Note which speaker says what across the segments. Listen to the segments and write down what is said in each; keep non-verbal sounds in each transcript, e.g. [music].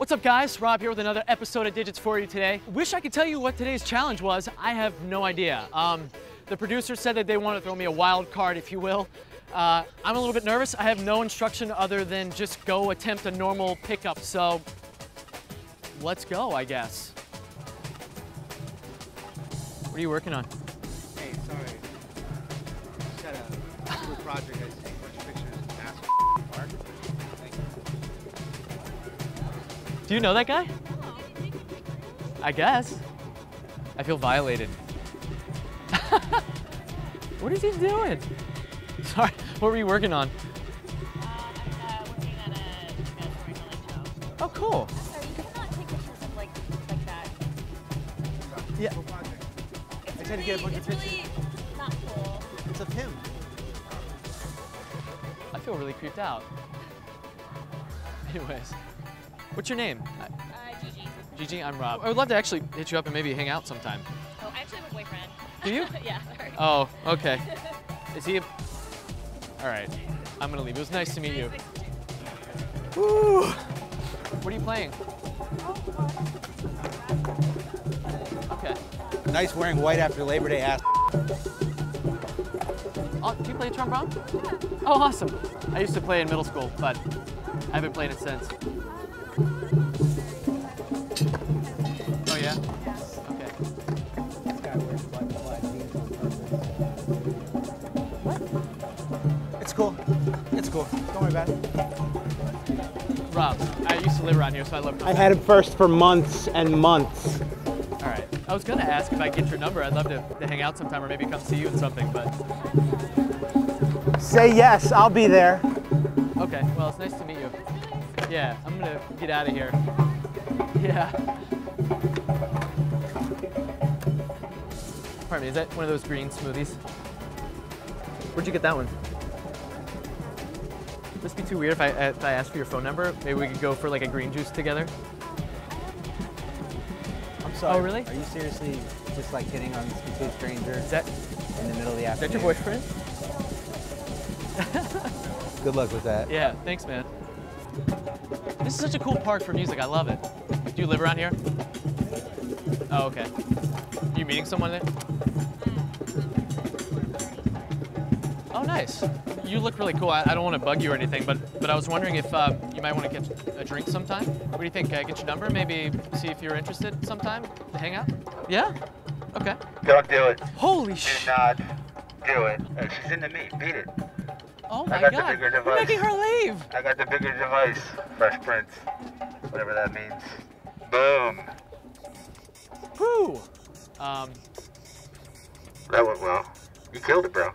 Speaker 1: What's up guys? Rob here with another episode of Digits for you today. Wish I could tell you what today's challenge was. I have no idea. Um, the producer said that they want to throw me a wild card, if you will. Uh, I'm a little bit nervous. I have no instruction other than just go attempt a normal pickup. So let's go, I guess. What are you working on?
Speaker 2: Hey, sorry. Just had a project. I
Speaker 1: Do you know that guy? I guess. I feel violated. [laughs] what is he doing? Sorry, what were you working on?
Speaker 3: Uh, working at a storytelling.
Speaker 1: Oh, cool.
Speaker 3: So you cannot take pictures of like like.
Speaker 1: Yeah.
Speaker 3: It's
Speaker 2: I tried to get a bunch of
Speaker 3: pictures. really not cool.
Speaker 2: It's of him.
Speaker 1: I feel really creeped out. [laughs] Anyways, what's your name? Uh,
Speaker 3: Uh, Gigi.
Speaker 1: Gigi, I'm Rob. I would love to actually hit you up and maybe hang out sometime.
Speaker 3: Oh, I actually have a boyfriend.
Speaker 1: Do you? [laughs]
Speaker 3: yeah. Sorry.
Speaker 1: Oh, okay. [laughs] Is he? A... All right. I'm gonna leave. It was nice to meet you. Woo! What are you playing? Okay.
Speaker 2: Nice wearing white after Labor Day ass.
Speaker 1: Oh, do you play trombone? Oh, awesome. I used to play in middle school, but I haven't played it since.
Speaker 2: Cool. Don't worry about it.
Speaker 1: Rob, I used to live around here, so I love
Speaker 4: I had him first for months and months.
Speaker 1: All right. I was gonna ask if I get your number. I'd love to, to hang out sometime or maybe come see you in something, but
Speaker 4: Say yes, I'll be there.
Speaker 1: okay. Well, it's nice to meet you. Yeah, I'm gonna get out of here. [laughs] Yeah. Pardon me, is that one of those green smoothies? Where'd you get that one? Would this be too weird if I, if I asked for your phone number? Maybe we could go for like a green juice together?
Speaker 2: I'm sorry.
Speaker 1: Oh, really?
Speaker 2: Are you seriously just like hitting on this complete stranger
Speaker 1: Is that,
Speaker 2: in the middle of the afternoon?
Speaker 1: is that your boyfriend? [laughs]
Speaker 2: Good luck with that.
Speaker 1: Yeah, thanks, man. This is such a cool park for music. I love it. Do you live around here? Oh, okay. Are You meeting someone there? Oh, nice. You look really cool. I, I don't want to bug you or anything, but but I was wondering if uh, you might want to get a drink sometime. What do you think? Uh, get your number, maybe see if you're interested sometime to hang out. Yeah. Okay.
Speaker 5: Don't do it.
Speaker 1: Holy
Speaker 5: Do
Speaker 1: sh!
Speaker 5: not do it. Uh, she's into me. Beat it.
Speaker 1: Oh my I
Speaker 5: got the
Speaker 1: God!
Speaker 5: bigger
Speaker 1: You're
Speaker 5: device.
Speaker 1: making her leave.
Speaker 5: I got the bigger device. Fresh Prince. Whatever that means. Boom.
Speaker 1: Whew. Um.
Speaker 5: That went well. You killed it, bro.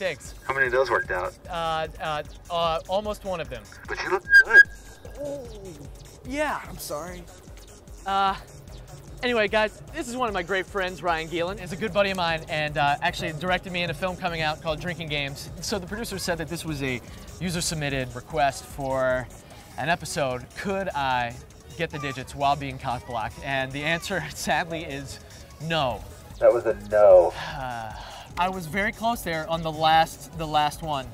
Speaker 1: Thanks.
Speaker 5: How many of those worked out?
Speaker 1: Uh, uh, uh, almost one of them.
Speaker 5: But you look good.
Speaker 1: Yeah, I'm sorry. Uh, anyway, guys, this is one of my great friends, Ryan Gielen. He's a good buddy of mine and uh, actually directed me in a film coming out called Drinking Games. So the producer said that this was a user-submitted request for an episode. Could I get the digits while being cock-blocked? And the answer, [laughs] sadly, is no.
Speaker 5: That was a no. [sighs]
Speaker 1: I was very close there on the last, the last one.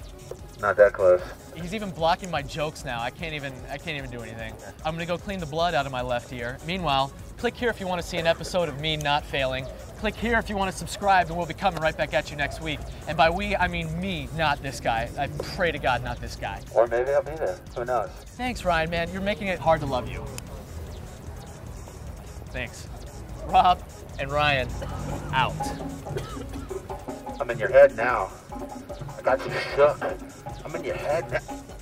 Speaker 5: Not that close.
Speaker 1: He's even blocking my jokes now. I can't even I can't even do anything. I'm gonna go clean the blood out of my left ear. Meanwhile, click here if you want to see an episode of me not failing. Click here if you want to subscribe, and we'll be coming right back at you next week. And by we, I mean me, not this guy. I pray to God, not this guy.
Speaker 5: Or maybe I'll be there. Who knows?
Speaker 1: Thanks, Ryan, man. You're making it hard to love you. Thanks. Rob and Ryan, out.
Speaker 5: I'm in your head now. I got you shook. I'm in your head now.